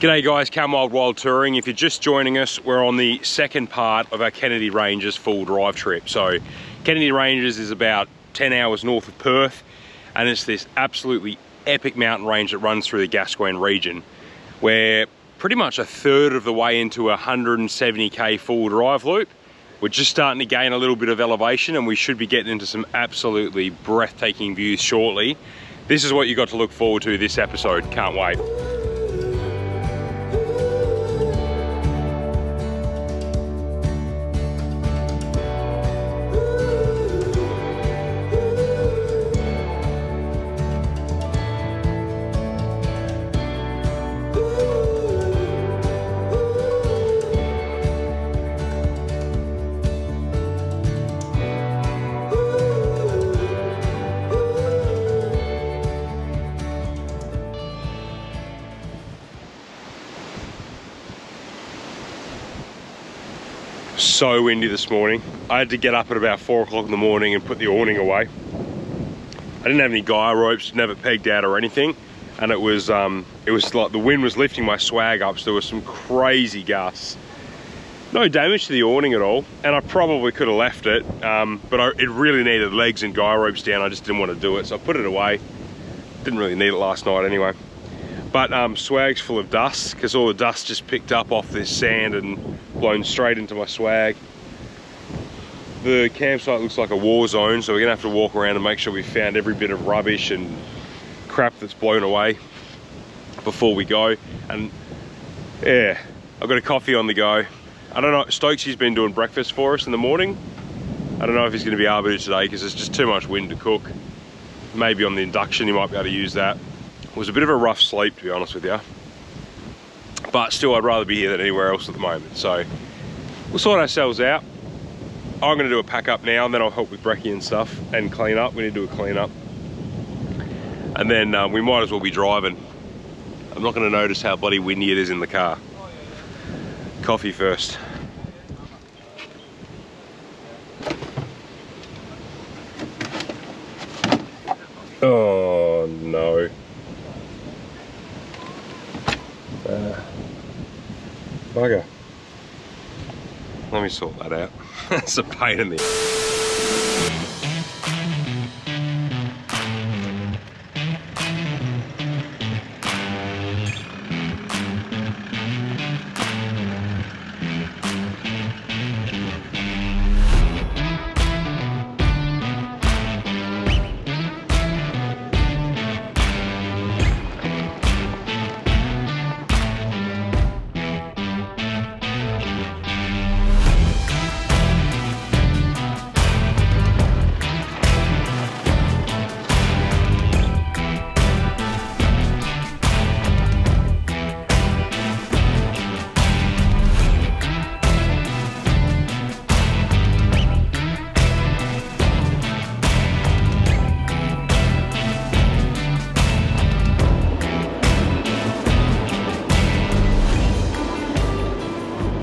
G'day guys, Cam Wild Wild Touring. If you're just joining us, we're on the second part of our Kennedy Ranges full drive trip. So Kennedy Ranges is about 10 hours north of Perth and it's this absolutely epic mountain range that runs through the Gascoyne region. We're pretty much a third of the way into a 170k full drive loop. We're just starting to gain a little bit of elevation and we should be getting into some absolutely breathtaking views shortly. This is what you got to look forward to this episode. Can't wait. Windy this morning. I had to get up at about four o'clock in the morning and put the awning away. I didn't have any guy ropes, it pegged out or anything. And it was, um, it was like the wind was lifting my swag up, so there was some crazy gusts. No damage to the awning at all, and I probably could have left it, um, but I, it really needed legs and guy ropes down. I just didn't want to do it, so I put it away. Didn't really need it last night anyway. But um, swag's full of dust, because all the dust just picked up off this sand and blown straight into my swag. The campsite looks like a war zone, so we're gonna have to walk around and make sure we found every bit of rubbish and crap that's blown away before we go. And yeah, I've got a coffee on the go. I don't know, Stokesy's been doing breakfast for us in the morning. I don't know if he's gonna be able to today because there's just too much wind to cook. Maybe on the induction he might be able to use that. It was a bit of a rough sleep to be honest with you but still I'd rather be here than anywhere else at the moment. So we'll sort ourselves out. I'm gonna do a pack up now and then I'll help with brekkie and stuff and clean up. We need to do a clean up. And then um, we might as well be driving. I'm not gonna notice how bloody windy it is in the car. Coffee first. Oh no. Uh, bugger. Let me sort that out. That's a pain in the...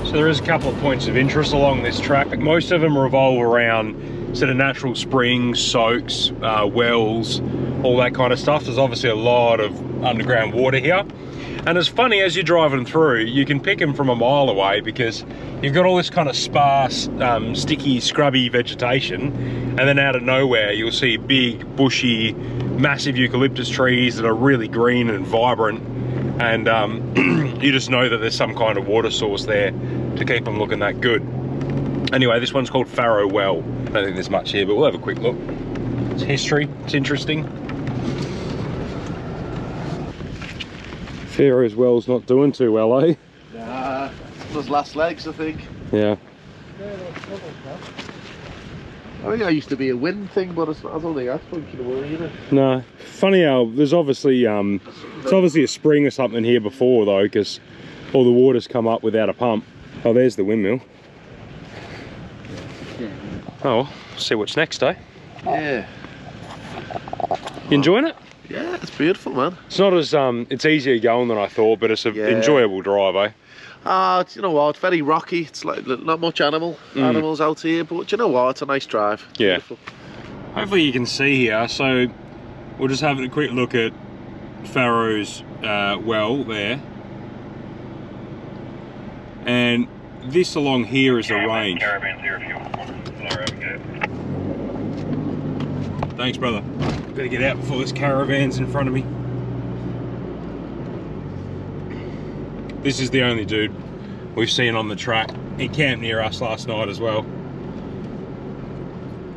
So there is a couple of points of interest along this track. Most of them revolve around sort of natural springs, soaks, uh, wells, all that kind of stuff. There's obviously a lot of underground water here. And it's funny, as you're driving through, you can pick them from a mile away because you've got all this kind of sparse, um, sticky, scrubby vegetation. And then out of nowhere, you'll see big, bushy, massive eucalyptus trees that are really green and vibrant. And um, you just know that there's some kind of water source there to keep them looking that good. Anyway, this one's called Pharaoh Well. I don't think there's much here, but we'll have a quick look. It's history, it's interesting. Pharaoh's Well's not doing too well, eh? Nah, those last legs, I think. Yeah. I think I used to be a wind thing, but it's not, I don't think that's functional either. No, funny how there's obviously um, it's obviously a spring or something here before though, because all the water's come up without a pump. Oh, there's the windmill. Oh, well, see what's next, eh? Yeah. You enjoying it? Yeah, it's beautiful, man. It's not as um, it's easier going than I thought, but it's an Yeah. enjoyable drive, eh? Ah, it's you know what? It's very rocky. It's like not much animal animals out here, but you know what? It's a nice drive. It's Yeah. beautiful. Hopefully you can see here. So we're just having a quick look at Pharaoh's uh, well there. And this along here is a range. Caravan zero fuel. Alright, okay. Thanks, brother. Gotta get out before this caravan's in front of me. This is the only dude we've seen on the track. He camped near us last night as well.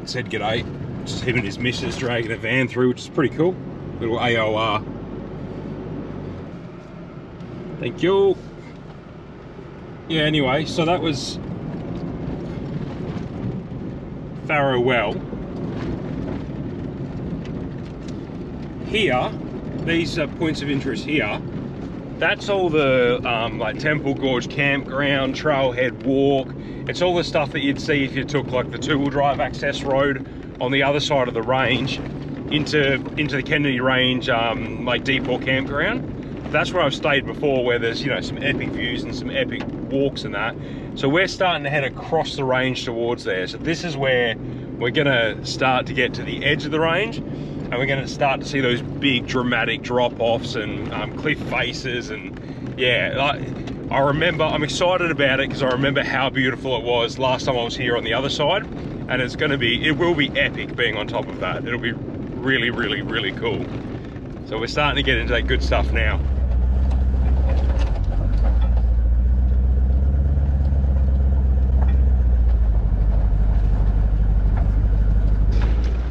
Said g'day. Just him and his missus dragging a van through, which is pretty cool. Little AOR. Thank you. Yeah, anyway, so that was Pharaoh Well. Here, these uh, points of interest here, that's all the um, like Temple Gorge campground, trailhead walk. It's all the stuff that you'd see if you took like the two-wheel drive access road on the other side of the range into into the Kennedy Range um, like depot campground. That's where I've stayed before, where there's you know some epic views and some epic walks and that. So we're starting to head across the range towards there. So this is where we're gonna start to get to the edge of the range and we're to start to see those big dramatic drop-offs and um, cliff faces and yeah I, I remember I'm excited about it because I remember how beautiful it was last time I was here on the other side and it's to be it will be epic being on top of that it'll be really really really cool so we're starting to get into that good stuff now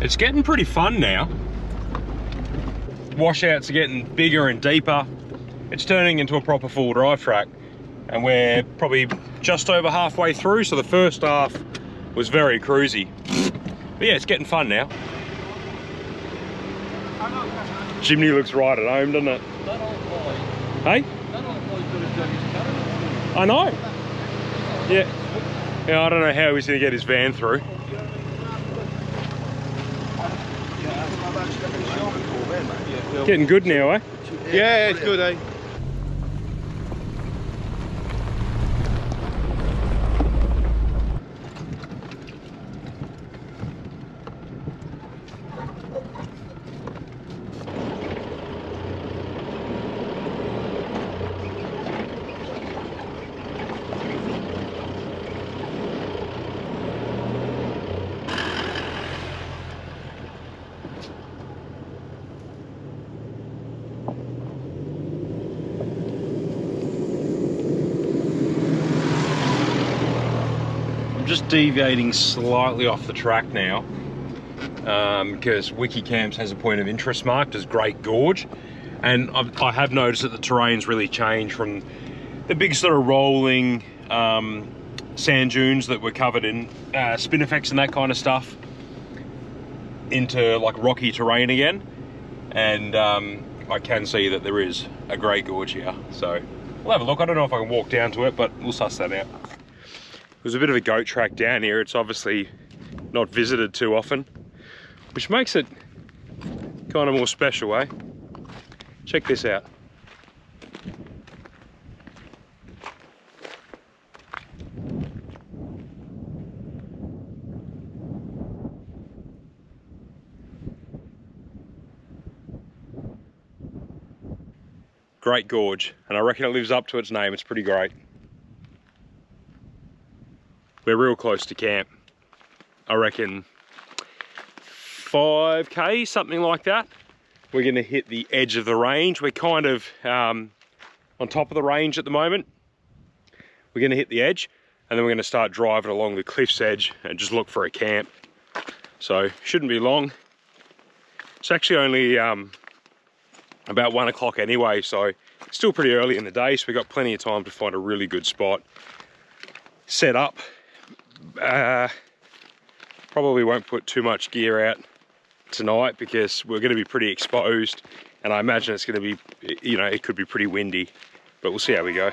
it's getting pretty fun now washouts are getting bigger and deeper. It's turning into a proper full drive track and we're probably just over halfway through. So the first half was very cruisy. But yeah, it's getting fun now. Chimney looks right at home, doesn't it? Hey? I know. Yeah. Yeah, I don't know how he's going to get his van through. Getting good now, eh? Yeah, it's good, eh? Deviating slightly off the track now um, because Wikicamps has a point of interest marked as Great Gorge. And I've, I have noticed that the terrain's really changed from the big sort of rolling um, sand dunes that were covered in uh, spinifex and that kind of stuff into like rocky terrain again. And um, I can see that there is a Great Gorge here. So we'll have a look. I don't know if I can walk down to it but we'll suss that out there's a bit of a goat track down here. It's obviously not visited too often, which makes it kind of more special, eh? Check this out. Great Gorge, and I reckon it lives up to its name. It's pretty great. We're real close to camp. I reckon 5k, something like that. We're gonna hit the edge of the range. We're kind of um, on top of the range at the moment. We're gonna hit the edge and then we're gonna start driving along the cliff's edge and just look for a camp. So shouldn't be long. It's actually only um, about one o'clock anyway, so it's still pretty early in the day, so we've got plenty of time to find a really good spot. Set up. Uh, probably won't put too much gear out tonight because we're going to be pretty exposed and I imagine it's going to be, you know, it could be pretty windy, but we'll see how we go.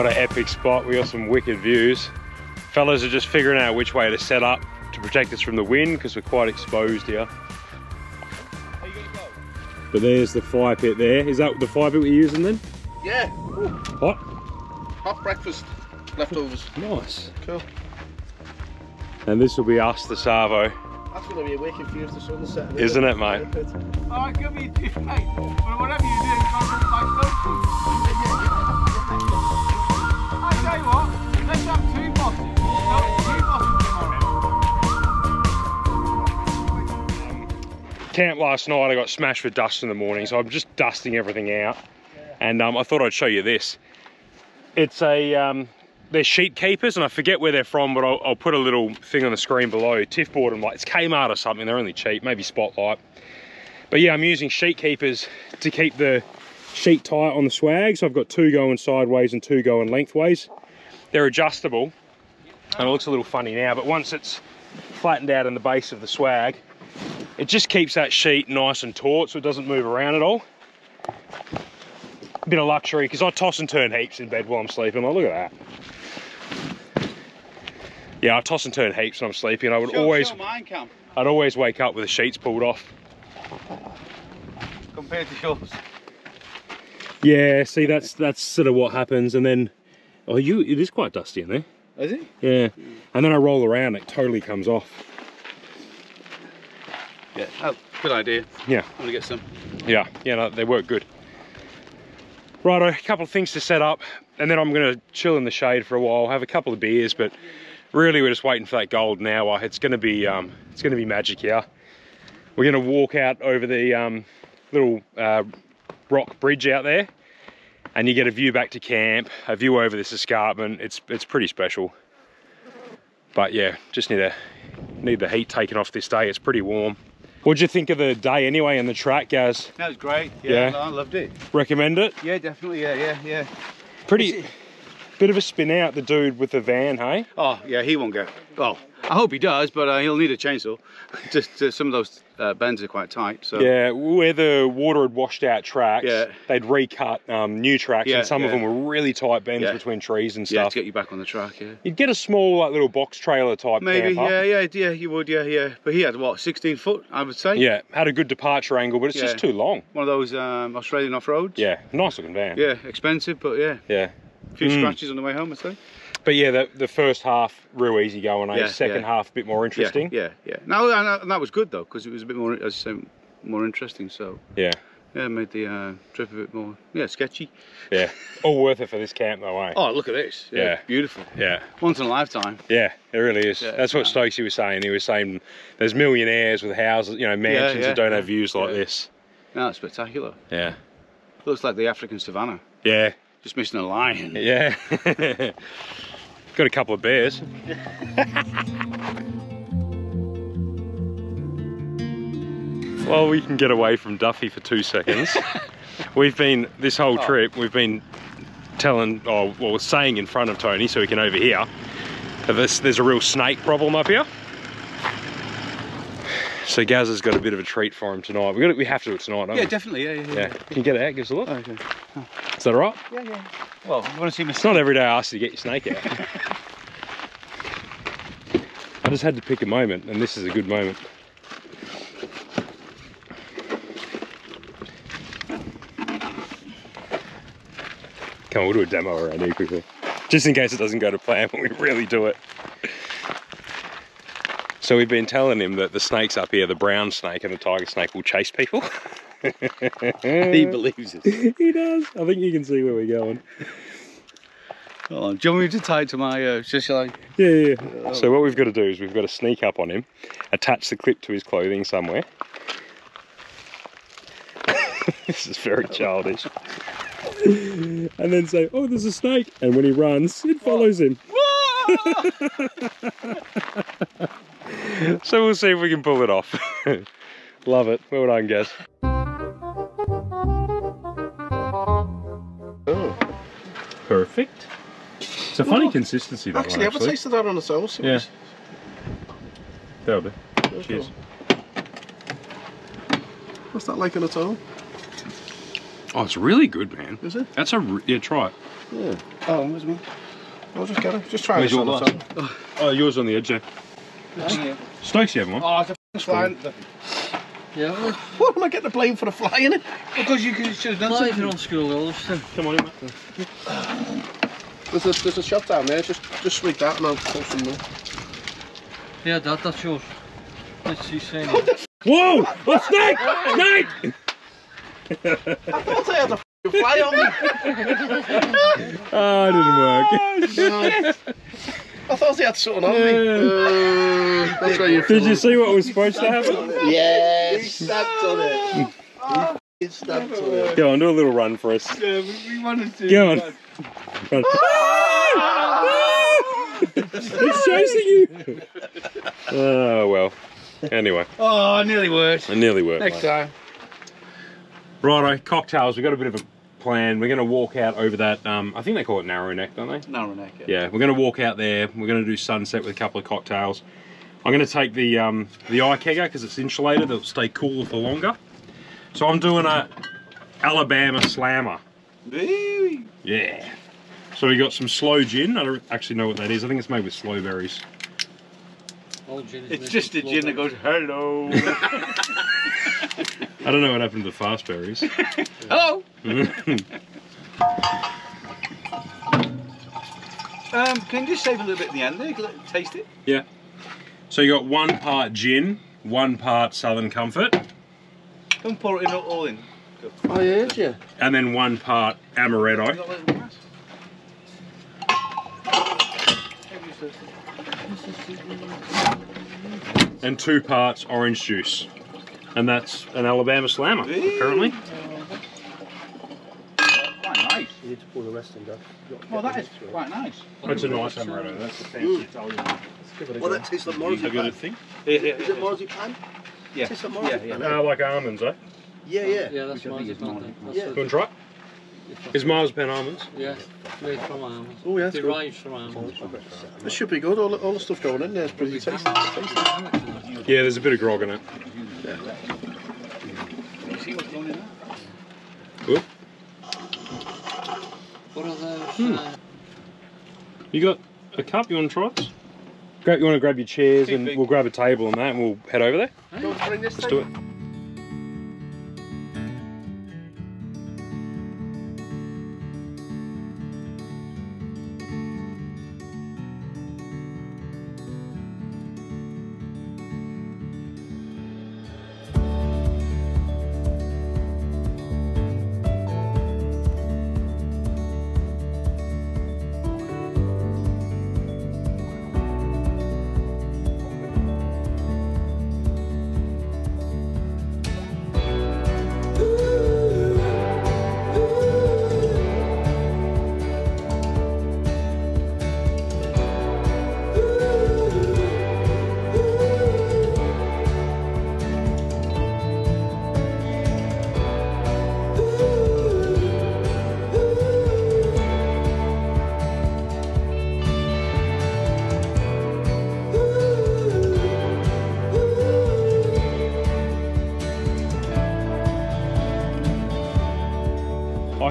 What an epic spot. We got some wicked views. Fellas are just figuring out which way to set up to protect us from the wind because we're quite exposed here. But there's the fire pit there. Is that the fire pit we're using then? Yeah. Hot? Hot breakfast leftovers. Nice. Cool. And this will be us, the Savo. That's going to be a wicked view of the sunset. Isn't it, mate? Oh, it could be too late. But whatever you do, Camp last night, I got smashed with dust in the morning, so I'm just dusting everything out. And um, I thought I'd show you this. It's a, um, they're sheet keepers, and I forget where they're from, but I'll, I'll put a little thing on the screen below. Tiff bought them, like it's Kmart or something. They're only cheap, maybe Spotlight. But yeah, I'm using sheet keepers to keep the sheet tight on the swag. So I've got two going sideways and two going lengthways. They're adjustable, and it looks a little funny now, but once it's flattened out in the base of the swag, it just keeps that sheet nice and taut so it doesn't move around at all. A bit of luxury because I toss and turn heaps in bed while I'm sleeping. Like, look at that. Yeah, I toss and turn heaps when I'm sleeping. I would Show, always, Cam, I'd always wake up with the sheets pulled off. compared to yours. Yeah, see, that's that's sort of what happens, and then, oh, you, it is quite dusty in there. Is it? Yeah, and then I roll around, it totally comes off. Yeah. Oh, good idea. Yeah. I'm gonna get some. Yeah, yeah, no, they work good. Righto, a couple of things to set up, and then I'm gonna chill in the shade for a while, have a couple of beers, but really we're just waiting for that golden hour. It's gonna be, um, it's gonna be magic here. We're gonna walk out over the um, little uh, rock bridge out there, and you get a view back to camp, a view over this escarpment. It's it's pretty special. But yeah, just need a need the heat taken off this day. It's pretty warm. What'd you think of the day anyway and the track, Gaz? That was great. Yeah. Yeah, I loved it. Recommend it? Yeah, definitely. Yeah, yeah, yeah. Pretty bit of a spin out, the dude with the van, hey? Oh, yeah, he won't go. Well, I hope he does, but uh, he'll need a chainsaw. Just uh, some of those uh, bends are quite tight. So Yeah, where the water had washed out tracks, Yeah. they'd recut um, new tracks, Yeah, and some of them were really tight bends Yeah. between trees and stuff. yeah, to get you back on the track. Yeah. You'd get a small, like little box trailer type Maybe. Yeah, yeah, yeah. You would. Yeah, yeah. But he had what, 16 foot, I would say. Yeah, had a good departure angle, but it's just too long. One of those um, Australian off roads. Yeah, nice looking van. Yeah, expensive, but yeah, Yeah. A few Mm. scratches on the way home, I'd say. But yeah, the, the first half, real easy going, eh? Yeah, Second yeah. half, a bit more interesting. Yeah, yeah, yeah. No, and, and that was good though, because it was a bit more, as I say, more interesting. So Yeah, yeah, made the uh, trip a bit more, yeah, sketchy. yeah. All worth it for this camp though, eh? Oh, look at this. Yeah, Yeah. beautiful. Yeah. Once in a lifetime. Yeah, it really is. That's what. Stokesy was saying. He was saying there's millionaires with houses, you know, mansions that don't have views like this. No, it's spectacular. Yeah. Looks like the African savannah. Yeah. Just missing a lion. Yeah. Got a couple of bears. well, we can get away from Duffy for two seconds. we've been, this whole Oh. trip, we've been telling, oh, well, saying in front of Tony so he can overhear, that there's, there's a real snake problem up here. So Gaz has got a bit of a treat for him tonight. We got we have to do it tonight, don't Yeah, we? definitely. Yeah, yeah, yeah. Yeah. Can you get it out? Give us a look. Okay. Is that all right? Yeah, yeah. Well, you want to see me? It's not every day I ask you to get your snake out. I just had to pick a moment, and this is a good moment. Come on, we'll do a demo around here quickly. Just in case it doesn't go to plan when we really do it. So we've been telling him that the snakes up here, the brown snake and the tiger snake will chase people. he believes it. he does. I think you can see where we're going. Hold on. Do you want me to tie it to my? Uh, I? Yeah, yeah. yeah. So what we've got to do is we've got to sneak up on him, attach the clip to his clothing somewhere. this is very childish. and then say, "Oh, there's a snake," and when he runs, it follows him. so we'll see if we can pull it off. Love it. Well done, guys. Oh, perfect. It's a funny consistency. That Actually, one, have a taste of that on its own. see Yeah. it's- That'll do. Very Cheers. cool. What's that like on its own? Oh, it's really good, man. Is it? That's a re- yeah. Try it. Yeah. Oh, where's me? I'll just get it. Just try Where's this your on glass? the top. Oh, yours on the edge there. Stokes, you have one. Oh, it's flying. Yeah, What am I getting the blame for the fly in it? Because you could should have done not something. even on school rules. then. Come on, in, mate. There's a, there's a shop down there. Just just sweep that and I'll pull some more. Yeah, Dad, that's yours. Let's see, saying it. Whoa! A snake! Snake! I thought I had a f***ing fly on me. Oh, it didn't work. I thought he had something on me. Uh, that's where you Did you see what was supposed to happen? Yes. He stamped on it. He stamped on it. Go on, do a little run for us. Yeah, we, we wanted to. Go on. Run. it's chasing you. Oh well. Anyway, Oh, nearly worked. it nearly worked. Next mate. time. Righto, cocktails. We've got a bit of a plan. We're going to walk out over that. Um, I think they call it Narrow Neck, don't they? Narrow neck. Yeah, we're going to walk out there. We're going to do sunset with a couple of cocktails. I'm going to take the um, the iKegger because it's insulated. It'll stay cooler for longer. So I'm doing a Alabama Slammer. Wee. Yeah. So we got some sloe gin. I don't actually know what that is. I think it's made with sloe berries. Old gin is It's just a gin that goes, hello. I don't know what happened to the fast berries. hello. Um, can you just save a little bit at the end there? Taste it. yeah. So you got one part gin, one part Southern Comfort, Don't pour it in all in. I heard you. and then one part Amaretto. got a little glass? and two parts orange juice. And that's an Alabama Slammer, apparently. Quite nice. You need to pour the rest in, Dad. Oh, that is quite nice. That's a nice Amaretto. That's a fancy Italian. Well, that tastes like Have you got marzipan. thing? Yeah, yeah, Is it marzipan? yeah. Tastes like Yeah, marzipan. yeah. Uh, like almonds, eh? Yeah, yeah. Yeah, that's Which I marzipan. marzipan. then. That's Yeah. the- You want to try it? Is marzipan almonds? Yeah, made from almonds. Oh, yeah, that's good. From almonds. This should be good. All all the stuff going in there is pretty tasty. Yeah, there's a bit of grog in it. You see what's going in there? Good. What are those? Hmm. Uh, You got a cup? You want to try this? Grab, you want to grab your chairs Too and big. we'll grab a table and that and we'll head over there? Don't bring this Let's do it.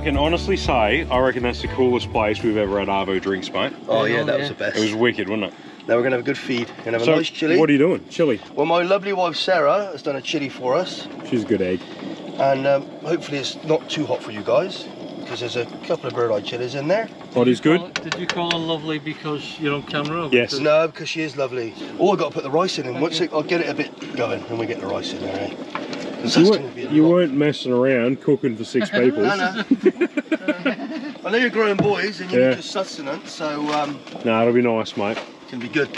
Can honestly say, I reckon that's the coolest place we've ever had Arvo drinks, mate. Oh, yeah, Yeah, that yeah. was the best. It was wicked, wasn't it? Now we're going to have a good feed. We're going to have a nice chili. what are you doing? Chili. Well, my lovely wife Sarah has done a chili for us, She's a good egg. and um, hopefully it's not too hot for you guys because there's a couple of bird eye chilies in there. Body's call good. it- Did you call her lovely because you're on camera? Yes. because- No, because she is lovely. Oh, I've got to put the rice in, and once it, I'll get it a bit going, and we get the rice in there. Eh? 'Cause You, weren't, gonna be a you weren't messing around cooking for six people. No, no. I know you're growing boys, and you Yeah. need your sustenance, so um, No, it'll be nice, mate. it can be good.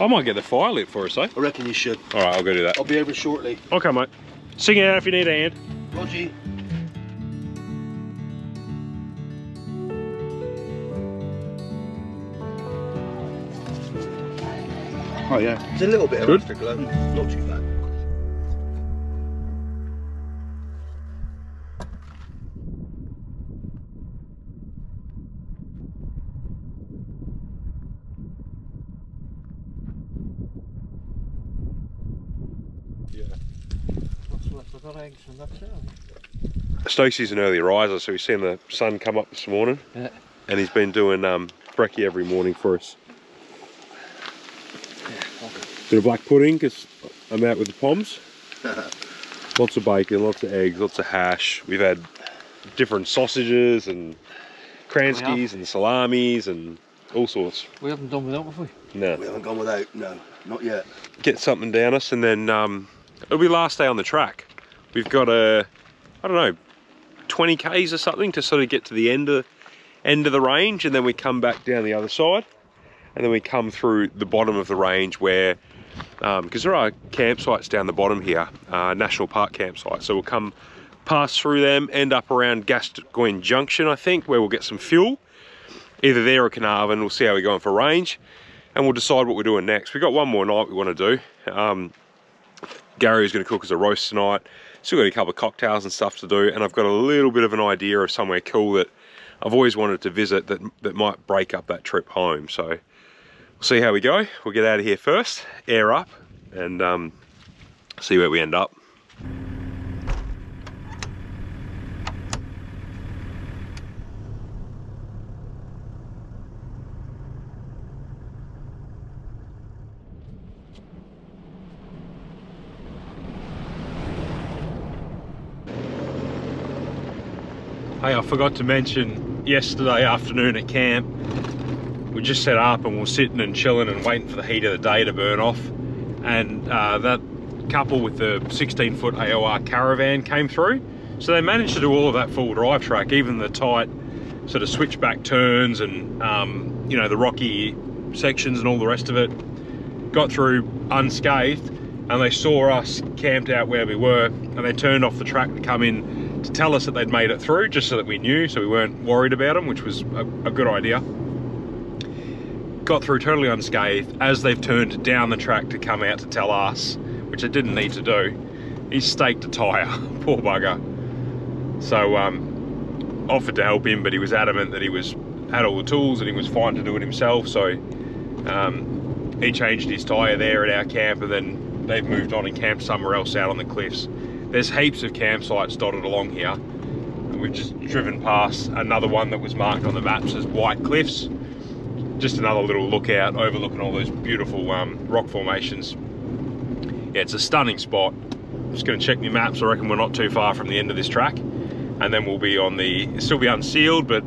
I might get the fire lit for us, eh? I reckon you should. All right, I'll go do that. I'll be over shortly. Okay, mate. Sing it out if you need a hand. Roger. Oh, yeah. There's a little bit of Good. afterglow. Not too bad. Stokesy's an early riser, so he's seen the sun come up this morning. Yeah. And he's been doing um, brekkie every morning for us. Bit of black pudding, because I'm out with the poms. lots of bacon, lots of eggs, lots of hash. We've had different sausages and kranskis and salamis and all sorts. We haven't done without, have we? No. We haven't gone without, no, not yet. get something down us and then um, it'll be last day on the track. We've got a, I don't know, 20 Ks or something to sort of get to the end of, end of the range and then we come back down the other side and then we come through the bottom of the range where, because there are campsites down the bottom here, uh, national park campsites. So we'll come pass through them, end up around Gascoyne Junction, I think, where we'll get some fuel. Either there or Carnarvon, we'll see how we're going for range and we'll decide what we're doing next. We've got one more night we want to do. Um, Gary is going to cook us a roast tonight. Still got a couple of cocktails and stuff to do, and I've got a little bit of an idea of somewhere cool that I've always wanted to visit that that might break up that trip home. So we'll see how we go. We'll get out of here first, air up, and um, see where we end up. Hey, I forgot to mention yesterday afternoon at camp, we just set up and we we're sitting and chilling and waiting for the heat of the day to burn off. And uh, that couple with the 16 foot AOR caravan came through. So they managed to do all of that full drive track, even the tight sort of switchback turns and, um, you know, the rocky sections and all the rest of it. Got through unscathed and they saw us camped out where we were and they turned off the track to come in to tell us that they'd made it through just so that we knew so we weren't worried about them which was a, a good idea. Got through totally unscathed as they've turned down the track to come out to tell us which they didn't need to do. He staked a tyre poor bugger. So um, offered to help him but he was adamant that he was had all the tools and he was fine to do it himself. So um, he changed his tyre there at our camp and then they've moved on and camped somewhere else out on the cliffs there's heaps of campsites dotted along here. We've just driven past another one that was marked on the maps as White Cliffs. Just another little lookout overlooking all those beautiful um, rock formations. Yeah, it's a stunning spot. I'm just going to check my maps. I reckon we're not too far from the end of this track. And then we'll be on the, still be unsealed, but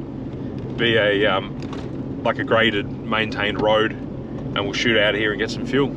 be a, um, like a graded, maintained road. And we'll shoot out of here and get some fuel.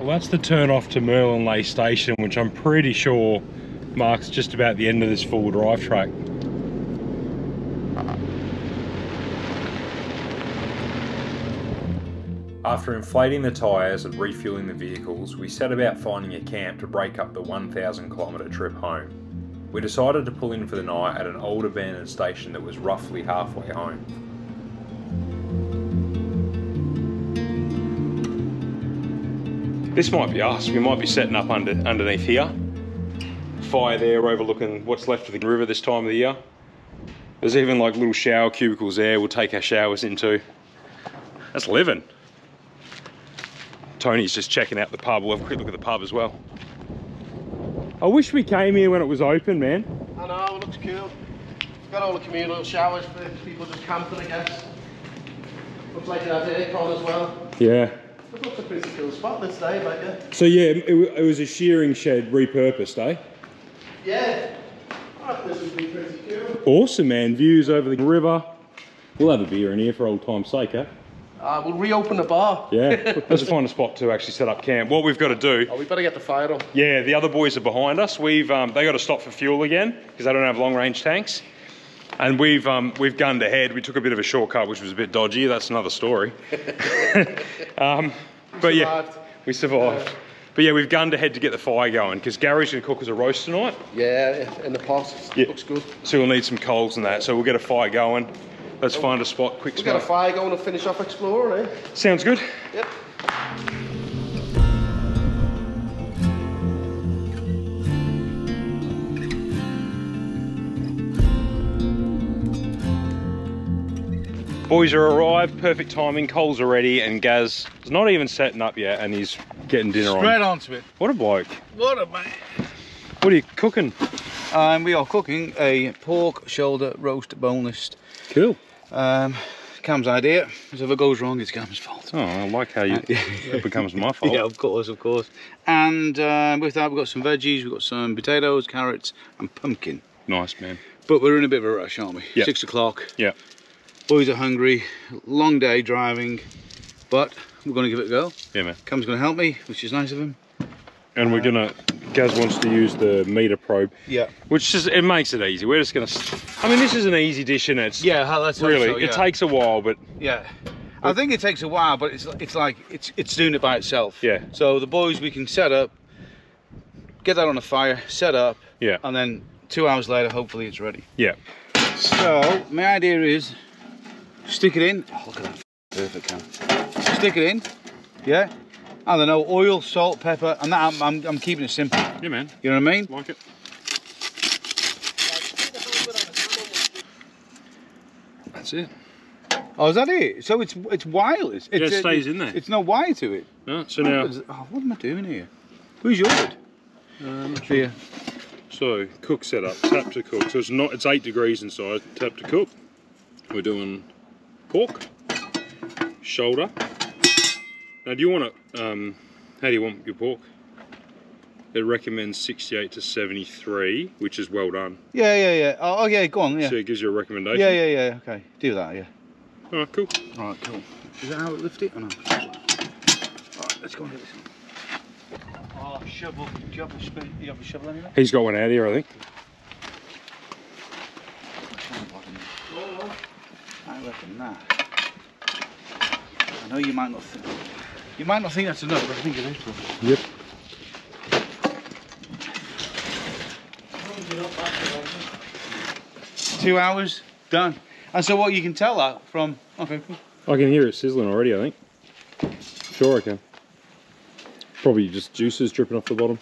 Well, that's the turn off to Merlinleigh Station, which I'm pretty sure marks just about the end of this full drive track. After inflating the tyres and refueling the vehicles, we set about finding a camp to break up the 1,000 kilometre trip home. We decided to pull in for the night at an old abandoned station that was roughly halfway home. This might be us. We might be setting up under underneath here. Fire there overlooking what's left of the river this time of the year. There's even like little shower cubicles there we'll take our showers into. That's living. Tony's just checking out the pub. We'll have a quick look at the pub as well. I wish we came here when it was open, man. I know, it looks cool. It's Got all the communal showers for people just camping, I guess. Looks like it has aircon as well. Yeah. It looks a pretty cool spot this day, but yeah. So yeah, it, it was a shearing shed repurposed, eh? Yeah. This would be pretty cool. Awesome, man. Views over the river. We'll have a beer in here for old time's sake, eh? Uh, we'll reopen the bar. Yeah, let's find a spot to actually set up camp. What we've got to do, Oh, we better get the fire on. yeah, the other boys are behind us. We've um, they got to stop for fuel again because they don't have long range tanks, and we've um, we've gunned ahead. We took a bit of a shortcut, which was a bit dodgy. That's another story. um, but yeah, we survived. But yeah, we've gunned ahead to get the fire going because Gary's going to cook us a roast tonight. Yeah, in the pot. Yeah. Looks good. So we'll need some coals and that. So we'll get a fire going. Let's find a spot, quick We'll get a fire going to finish off exploring, eh? Sounds good. Yep. Boys are arrived, perfect timing. Coals are ready, and Gaz is not even setting up yet, and he's getting dinner Straight on. onto it. What a bloke! What a man. What are you cooking? Um, we are cooking a pork shoulder roast boneless. Cool. Um, Cam's idea. So if it goes wrong, it's Cam's fault. Oh, I like how you it becomes my fault. Yeah, of course, of course. And uh, with that, we've got some veggies, we've got some potatoes, carrots, and pumpkin. Nice man. But we're in a bit of a rush, aren't we? Yeah. Six o'clock. Yeah. Boys are hungry. Long day driving, but we're going to give it a go. Yeah, man. Cam's going to help me, which is nice of him. And we're gonna. Gaz wants to use the meter probe, Yeah. which just it makes it easy. We're just gonna. I mean, this is an easy dish, and it's Yeah, let's really. so, yeah. It takes a while, but Yeah. I think it takes a while, but it's it's like it's it's doing it by itself. Yeah. So the boys we can set up, get that on a fire, set up, yeah, and then two hours later, hopefully it's ready. yeah. So my idea is stick it in. Oh, look at that perfect can. Stick it in. Yeah. I don't know, oil, salt, pepper, and that I'm, I'm, I'm keeping it simple. Yeah, man. You know what I mean? Like it. That's it. Oh, is that it? So it's it's wireless. It's, Yeah, it stays in there. It's no wire to it. No, so now, Oh, what am I doing here? Who's yours? um, Here. so cook setup, tap to cook. So it's not, it's eight degrees inside. Tap to cook. We're doing pork, shoulder. Now, do you want it? Um, how do you want your pork? It recommends 68 to 73, which is well done. Yeah, yeah, yeah. Oh, oh, yeah, go on, yeah. So it gives you a recommendation. Yeah, yeah, yeah, okay. Do that, yeah. All right, cool. Alright, cool. Is that how it lift it or no? Alright, let's go and get this one. Oh, shovel. Do you have a, spoon? you have a shovel anyway? He's got one out here, I think. I reckon that. I know you might not think. You might not think that's enough, but I think it is. Probably. Yep. Two hours, done. And so what you can tell that from, okay. I can hear it sizzling already, I think. Sure I can. Probably just juices dripping off the bottom.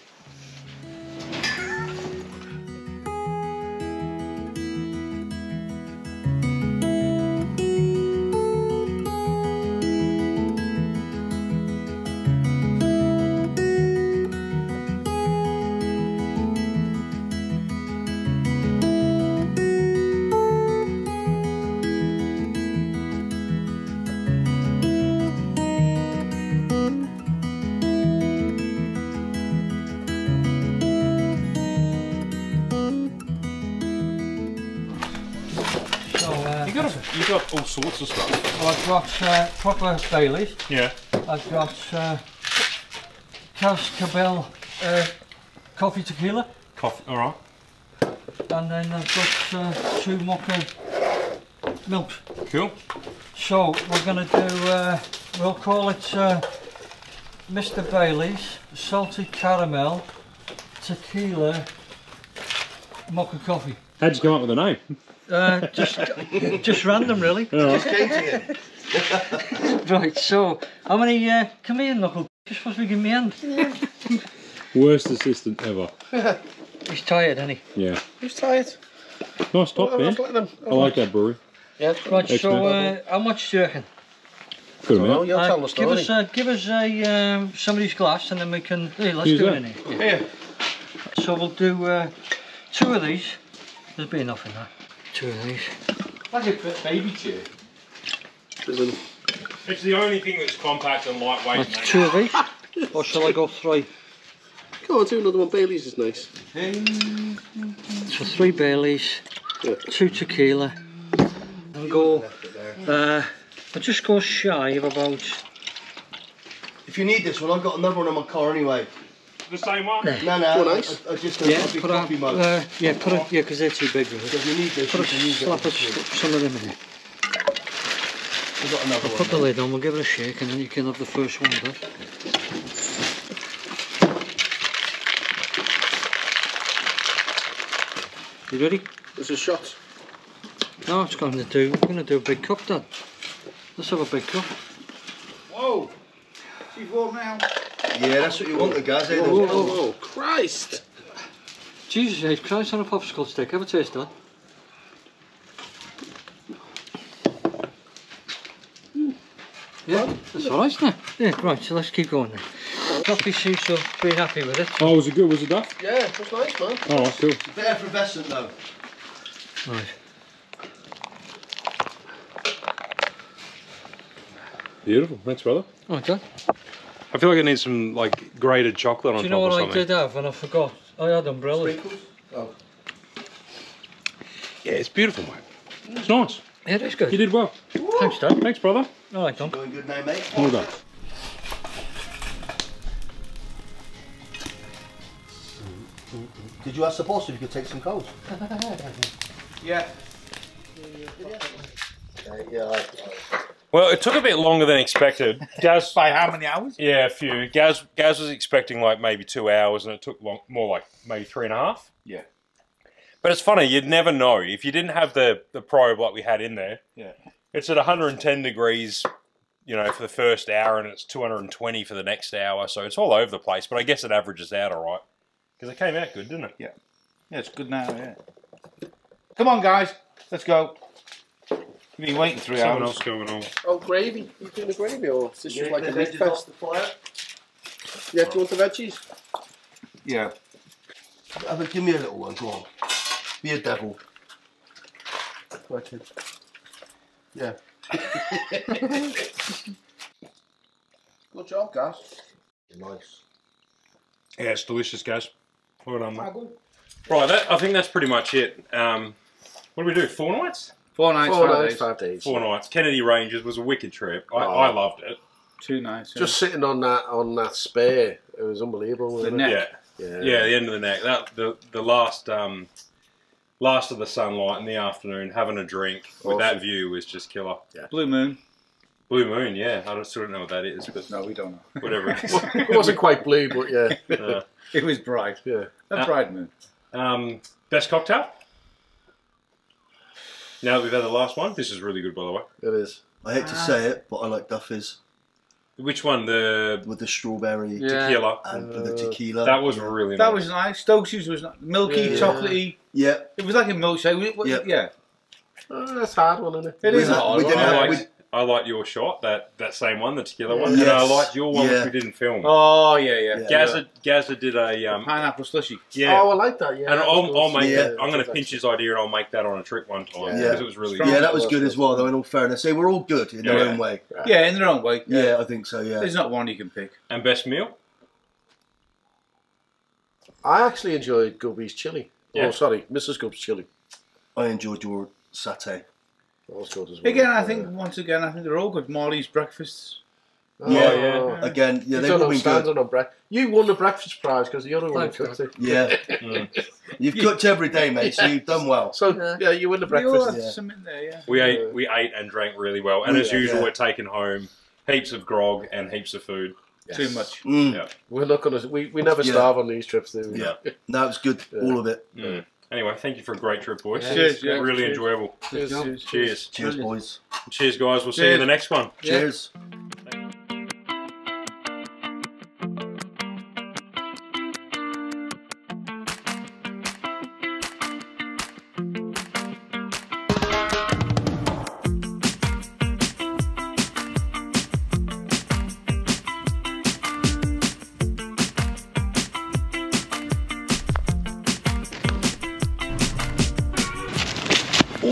I've got uh, proper Baileys. Yeah. I've got uh, Cazcabel uh, coffee tequila. Coffee. All right. And then I've got uh, two mocha milks. Cool. So we're going to do, uh, we'll call it uh, Mr. Bailey's Salted Caramel Tequila Mocha Coffee. How'd you come up with the name? Uh, just, just random, really. Just came to you. Right. So, how many? Uh, come here, knuckle. You're supposed to be giving me hand. Worst assistant ever. He's tired, isn't he? Yeah. He's tired? Nice top, Well, man. I've let them- I like that brewery. Yeah. Right. So, uh, how much do you reckon? Good Well, amount. you'll Uh, tell the give us, uh, give us a um, somebody's glass, and then we can. Hey, let's Who's do that? it in here. Here. So we'll do uh, two of these. There'll be enough in that. Two of these. That's a baby chair. It's the only thing that's compact and lightweight. That's two of these. or shall I go three? Go on, do another one. Bailey's is nice. So three Baileys, Yeah. two tequila, and go uh, I just go shy of about. If you need this one, I've got another one in my car anyway. The same one? There. No, no, Oh, I, nice. I, I just a, Yeah, a big put coffee a, mug. uh, yeah, put a, yeah, because they're too big, so really. if you need this, Put you a can use slap it. some of them in it. I've got another Put the one. lid on, we'll give it a shake, and then you can have the first one back. You ready? This is shot. No, it's going to do. We're going to do a big cup, Dad. Let's have a big cup. Whoa! She's warm now. Yeah, that's what you want, the guys. Eh? Whoa, Those- whoa, oh, Christ! Jesus H. Christ on a popsicle stick. Have a taste, Dad. Yeah, that's alright, isn't it? Yeah, right, so let's keep going then. Coffee seems to have been happy with it. Oh, was it good? Was it Duff? Yeah, that's nice, man. Oh, that's cool. It's a bit effervescent though. Right. Beautiful. Thanks, brother. Oh, Dad. I feel like it needs some like grated chocolate on top or something. Do you know what I did have and I forgot? I had umbrellas. Sprinkles? Oh. Yeah, it's beautiful, mate. It's nice. Yeah, that's good. You did well. Thanks, Dad. Thanks, brother. Alright, Tom. Going good now, mate? Well done. Did you ask the boss if you could take some coals? Yeah. yeah. Well, it took a bit longer than expected. Gaz, By how many hours? yeah, a few. Gaz, Gaz was expecting like maybe two hours, and it took long, more like maybe three and a half. Yeah. But it's funny, you'd never know if you didn't have the the probe like we had in there. Yeah. It's at 110 degrees, you know, for the first hour, and it's 220 for the next hour. So it's all over the place. But I guess it averages out all right because it came out good, didn't it? Yeah, it's good now, yeah. Come on, guys. Let's go. You've been waiting three Something hours. else going on. Oh, gravy. You doing the gravy or is this just like a the meat fest? the fire. Yeah, do you want the veggies? Yeah. Have a, give me a little one, go on. Be a devil. Right, kid. Yeah. Good job, guys. Nice. Yeah, it's delicious, guys. Well done, mate. Right, that, I think that's pretty much it. Um, what do we do? Four nights? Four nights, Four five nights, days. five days. Four nights. Kennedy Rangers was a wicked trip. I, Oh. I loved it. Two nights. yeah. Just sitting on that on that spare, it was unbelievable. The wasn't neck. Yeah, Yeah. yeah. The end of the neck. That the the last um, last of the sunlight in the afternoon, having a drink with that Awesome. view was just killer. Blue Moon. Blue moon, yeah. I don't, still don't know what that is, but No, we don't know. whatever it is. It wasn't quite blue, but yeah. Uh, It was bright. Yeah. A Uh, bright moon. um, best cocktail. Now that we've had the last one, this is really good, by the way. It is. I hate to say it, but I like Duffy's Which one? The with the strawberry Yeah. tequila. and Uh, the tequila. That was really That nice. was nice. Stokes' was not- milky, Yeah. chocolatey. yeah. It was like a milkshake. We- we- Yeah. Yeah. Oh, that's a hard one, isn't it? It We is had- hard We one. didn't I have, liked, we, I liked your shot, that, that same one, the tequila one, and I liked your one Yeah. which we didn't film. Oh, yeah, yeah. Yeah. Gazza, Gazza did a um, Pineapple slushy. yeah, Oh, I like that. Yeah. and that I'll, I'll make yeah. That, I'm going to pinch his idea and I'll make that on a trip one time Yeah. because it was really Strong. Yeah, that was good as well, though. In all fairness, they were all good in their own way. Yeah, in their own way. Yeah, I think so. Yeah. There's not one you can pick. And best meal? I actually enjoyed Gubby's chili. Yeah. Oh, sorry, Mrs. Gubb's chili. I enjoyed your satay. That was good as well. Again, I think once again, I think they're all good. Marley's breakfasts. Oh, yeah, yeah. Again, yeah, You've they've all been good. on breakfast. You won the breakfast prize because the other one Thanks, cooked it. Yeah, you've cooked every day, mate. So you've done well. So Yeah. yeah, you win the We all breakfast. have Yeah. some in there, yeah. We ate, we ate and drank really well, and We- as usual, yeah. we're taking home heaps of grog and heaps of food. Too much. Mm. Yeah. We're not gonna. We, we never Yeah. starve on these trips, do we? Yeah. No, it was good, Yeah. all of it. Mm. Anyway, thank you for a great trip, boys. Yeah. Cheers, yeah. really Cheers. enjoyable. Cheers. Cheers. Cheers. Cheers, boys. Cheers, guys. We'll see you in the next one. Yeah. Cheers.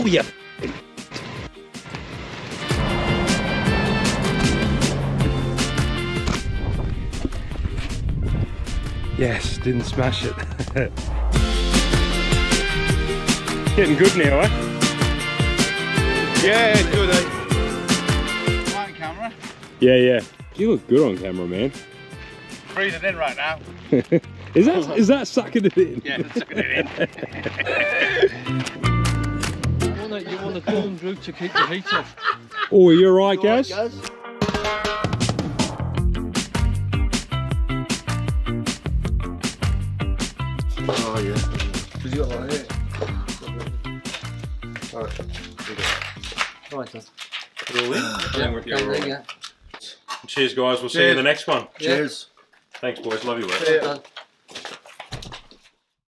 Yeah. Yes, didn't smash it. Getting good now, eh? Yeah, good, eh? Camera. Yeah, yeah. You look good on camera, man. Breathing in right now. Is that is that sucking it in? Yeah, sucking it in. You want a, you want a domed route to keep the heat off. Oh, you're right, Gaz. Oh yeah. Does he got like it? Alright. Right, then. Rolling. Yeah, yeah. Cheers, guys. We'll see you in the next one. Cheers. Thanks, boys. Love you. mate. See ya. Done.